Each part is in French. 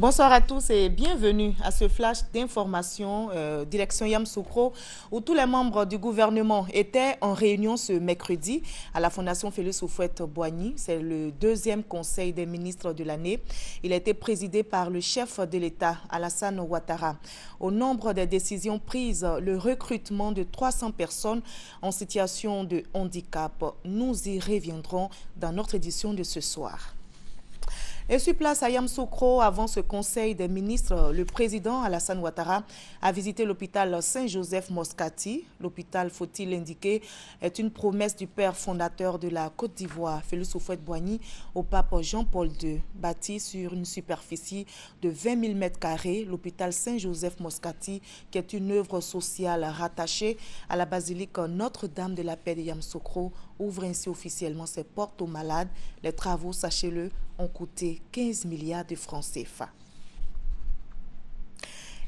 Bonsoir à tous et bienvenue à ce flash d'information euh, direction Yamsoukro où tous les membres du gouvernement étaient en réunion ce mercredi à la Fondation Félix Oufouette-Boigny. C'est le deuxième conseil des ministres de l'année. Il a été présidé par le chef de l'État, Alassane Ouattara. Au nombre des décisions prises, le recrutement de 300 personnes en situation de handicap. Nous y reviendrons dans notre édition de ce soir. Et sur place à Yamsoukro, avant ce conseil des ministres, le président Alassane Ouattara a visité l'hôpital Saint-Joseph Moscati. L'hôpital, faut-il l'indiquer, est une promesse du père fondateur de la Côte d'Ivoire, Félix Houphouët-Boigny, au pape Jean-Paul II. Bâti sur une superficie de 20 000 m2, l'hôpital Saint-Joseph Moscati, qui est une œuvre sociale rattachée à la basilique Notre-Dame de la Paix de Yamsoukro, ouvre ainsi officiellement ses portes aux malades. Les travaux, sachez-le, ont coûté 15 milliards de francs CFA.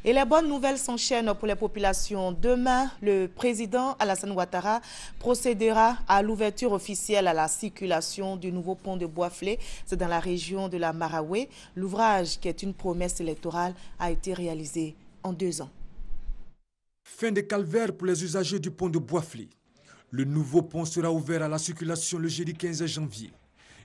Et les bonnes nouvelles s'enchaînent pour les populations. Demain, le président Alassane Ouattara procédera à l'ouverture officielle à la circulation du nouveau pont de Boisflé. C'est dans la région de la Maraoué. L'ouvrage, qui est une promesse électorale, a été réalisé en deux ans. Fin de calvaire pour les usagers du pont de Boisflé. Le nouveau pont sera ouvert à la circulation le jeudi 15 janvier.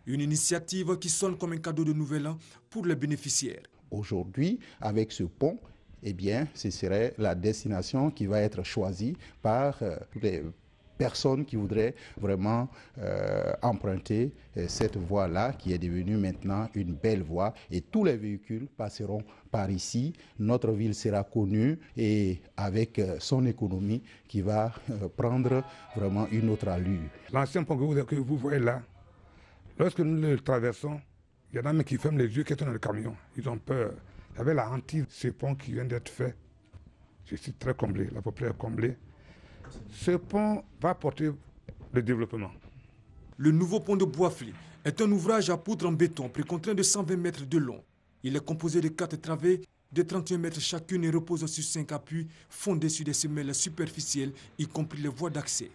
Une initiative qui sonne comme un cadeau de nouvel an pour les bénéficiaires. Aujourd'hui, avec ce pont, eh bien, ce serait la destination qui va être choisie par euh, les personnes qui voudraient vraiment euh, emprunter euh, cette voie-là, qui est devenue maintenant une belle voie. Et tous les véhicules passeront par ici. Notre ville sera connue et avec euh, son économie qui va prendre vraiment une autre allure. L'ancien pont que vous, voyez là, lorsque nous le traversons, il y en a même qui ferment les yeux, qui sont dans le camion. Ils ont peur. Il y avait la hantise ce pont qui vient d'être fait. Je suis très comblé, la population est comblée. Ce pont va porter le développement. Le nouveau pont de Boisfly est un ouvrage à poutre en béton précontraint de 120 mètres de long. Il est composé de quatre travées de 31 mètres chacune et repose sur cinq appuis fondés sur des semelles superficielles, y compris les voies d'accès.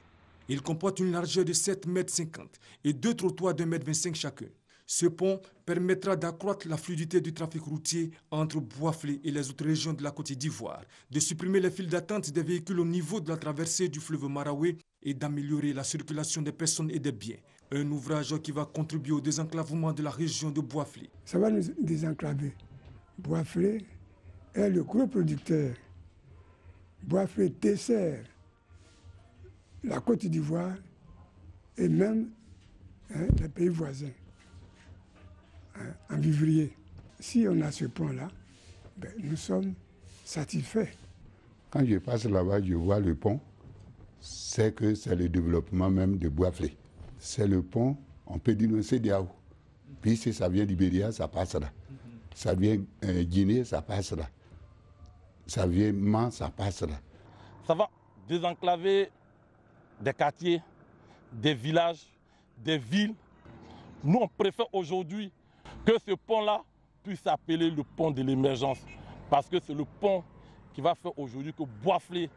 Il comporte une largeur de 7 mètres 50 et deux trottoirs de 1 mètre 25 chacun. Ce pont permettra d'accroître la fluidité du trafic routier entre Boisflé et les autres régions de la Côte d'Ivoire, de supprimer les files d'attente des véhicules au niveau de la traversée du fleuve Maraoué et d'améliorer la circulation des personnes et des biens. Un ouvrage qui va contribuer au désenclavement de la région de Boisflé. Ça va nous désenclaver. Boisflé est le gros producteur. Boisflé dessert la Côte d'Ivoire et même hein, les pays voisins en vivrier. Si on a ce pont-là, ben, nous sommes satisfaits. Quand je passe là-bas, je vois le pont, c'est que c'est le développement même de Boisflé. C'est le pont, on peut dire c'est Diao. Puis si ça vient d'Ibéria, ça passe là. Ça vient euh, Guinée, ça passe là. Ça vient Man, ça passe là. Ça va désenclaver des quartiers, des villages, des villes. Nous, on préfère aujourd'hui que ce pont-là puisse s'appeler le pont de l'émergence. Parce que c'est le pont qui va faire aujourd'hui que Boisflé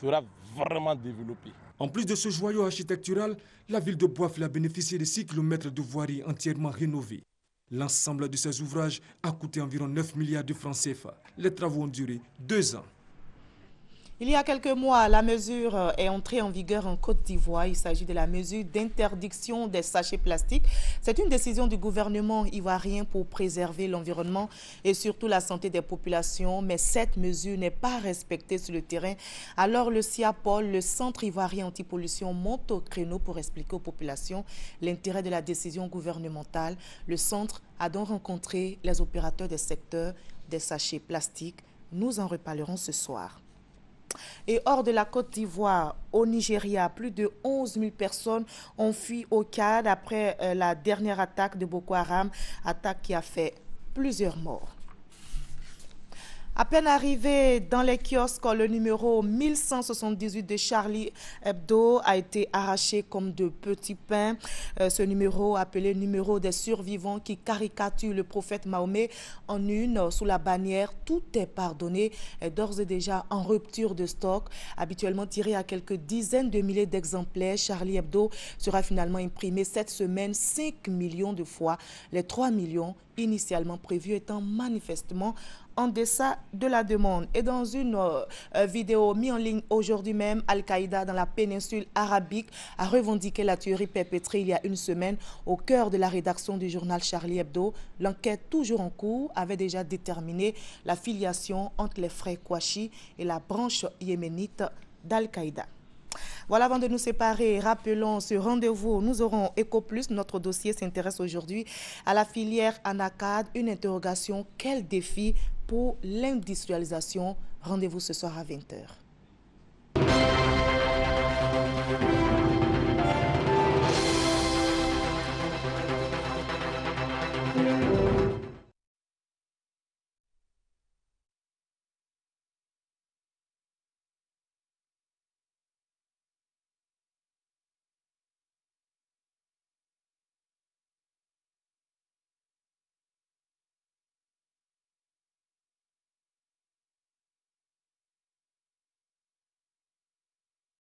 sera vraiment développé. En plus de ce joyau architectural, la ville de Boisflé a bénéficié de 6 km de voirie entièrement rénovée. L'ensemble de ces ouvrages a coûté environ 9 milliards de francs CFA. Les travaux ont duré deux ans. Il y a quelques mois, la mesure euh, est entrée en vigueur en Côte d'Ivoire. Il s'agit de la mesure d'interdiction des sachets plastiques. C'est une décision du gouvernement ivoirien pour préserver l'environnement et surtout la santé des populations. Mais cette mesure n'est pas respectée sur le terrain. Alors le CIAPOL, le Centre ivoirien anti-pollution, monte au créneau pour expliquer aux populations l'intérêt de la décision gouvernementale. Le centre a donc rencontré les opérateurs des secteurs des sachets plastiques. Nous en reparlerons ce soir. Et hors de la Côte d'Ivoire, au Nigeria, plus de 11 000 personnes ont fui au Cad après euh, la dernière attaque de Boko Haram, attaque qui a fait plusieurs morts. À peine arrivé dans les kiosques, le numéro 1178 de Charlie Hebdo a été arraché comme de petits pains. Euh, ce numéro, appelé numéro des survivants qui caricature le prophète Mahomet en une sous la bannière Tout est pardonné, est d'ores et déjà en rupture de stock. Habituellement tiré à quelques dizaines de milliers d'exemplaires, Charlie Hebdo sera finalement imprimé cette semaine 5 millions de fois les 3 millions initialement prévu étant manifestement en deçà de la demande. Et dans une euh, euh, vidéo mise en ligne aujourd'hui même, Al-Qaïda dans la péninsule arabique a revendiqué la tuerie perpétrée il y a une semaine au cœur de la rédaction du journal Charlie Hebdo. L'enquête toujours en cours avait déjà déterminé la filiation entre les frères Kouachi et la branche yéménite d'Al-Qaïda. Voilà, avant de nous séparer, rappelons ce rendez-vous. Nous aurons EcoPlus. Notre dossier s'intéresse aujourd'hui à la filière Anacad. Une interrogation, quel défi pour l'industrialisation? Rendez-vous ce soir à 20h.